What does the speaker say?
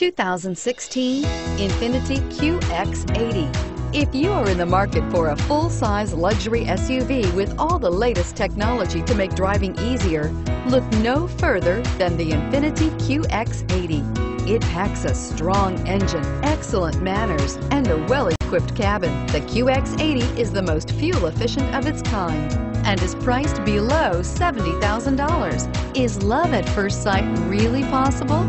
2016 Infiniti QX80. If you are in the market for a full-size luxury SUV with all the latest technology to make driving easier, look no further than the Infiniti QX80. It packs a strong engine, excellent manners, and a well-equipped cabin. The QX80 is the most fuel-efficient of its kind and is priced below $70,000. Is love at first sight really possible?